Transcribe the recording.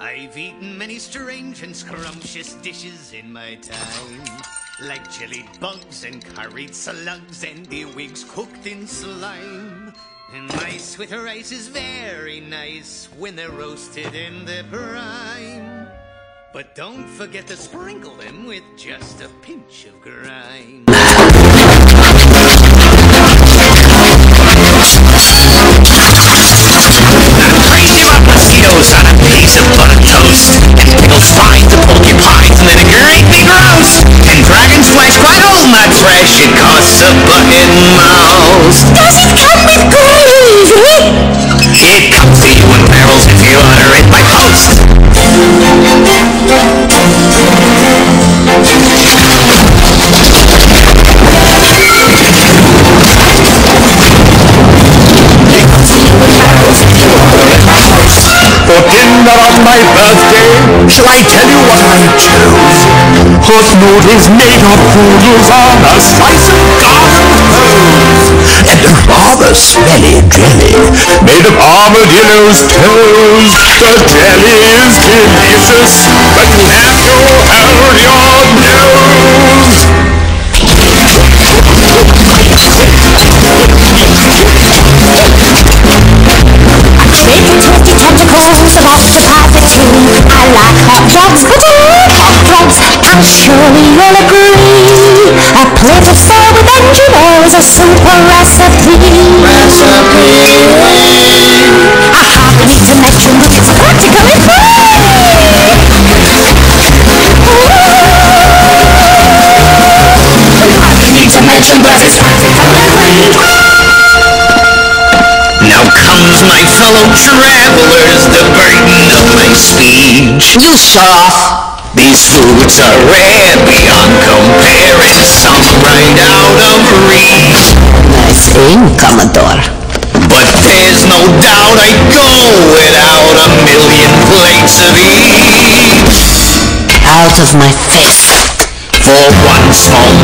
I've eaten many strange and scrumptious dishes in my time. Like jellied bugs and curried slugs and earwigs cooked in slime. And mice with rice is very nice when they're roasted in their prime. But don't forget to sprinkle them with just a pinch of grime. On my birthday, shall I tell you what I chose? Hot noodles made of poodles on a slice of garden hose. And a rather smelly jelly made of armadillo's toes. The jelly is delicious, but can you hold your nose? Big twisty tentacles of. I like hot dogs, but oh, hot dogs. I'm surely you'll agree. A plate of four with engineer is a simple recipe. Recipe. I hardly need to mention that it's practically free. need to mention that it's practically Now comes my fellow travelers, the burden of my speech. You shut off. These foods are rare beyond compare and some right out of reach. Nice aim, Commodore. But there's no doubt I'd go without a million plates of each. Out of my face. For one small